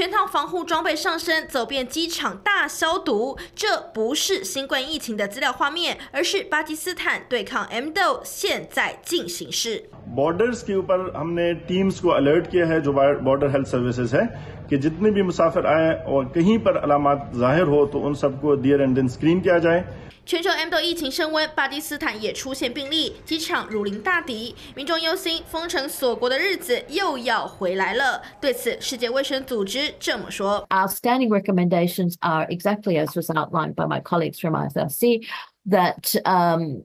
全套防护装备上身，走遍机场大消毒。这不是新冠疫情的资料画面，而是巴基斯坦对抗 M 豆现在进行式。बॉर्डर्स के ऊपर हमने टीम्स को अलर्ट किया है जो बॉर्डर हेल्थ सर्विसेज है कि जितने भी मुसाफिर आए और कहीं पर अलामत जाहिर हो तो उन सबको दियर एंड दिन स्क्रीन किया जाए 全球 M 豆疫情升温，巴基斯坦也出现病例，机场如临大敌，民众忧心封城锁国的日子又要回来了。对此，世界卫生组织 这么说：“Our standing recommendations are exactly as was outlined by my colleagues from IFRC that um,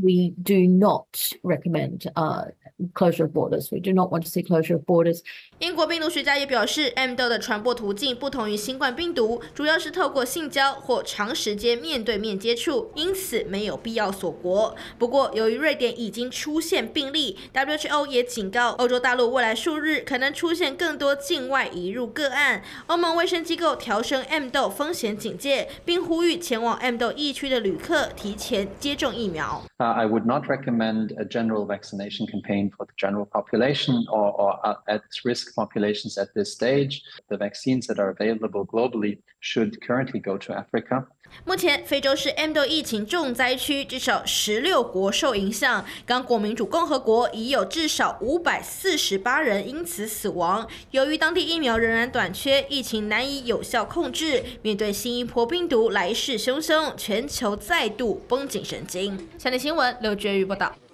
we do not recommend uh, closure of borders. We do not want to see closure of borders. 英国病毒学家也表示，M 豆的传播途径不同于新冠病毒，主要是透过性交或长时间面对面接触，因此没有必要锁国。不过，由于瑞典已经出现病例，WHO 也警告欧洲大陆未来数日可能出现更多境外移入个案。欧盟卫生机构调升 M 豆风险警戒，并呼吁前往 M 豆疫区的旅客提前接种疫苗。I would not recommend a general vaccination campaign for the general population or, or at risk populations at this stage. The vaccines that are available globally should currently go to Africa. 目前，非洲是 M 豆疫情重灾区，至少十六国受影响。刚果民主共和国已有至少五百四十八人因此死亡。由于当地疫苗仍然短缺，疫情难以有效控制。面对新一波病毒来势汹汹，全球再度绷紧神经。下列新闻，刘觉宇报道。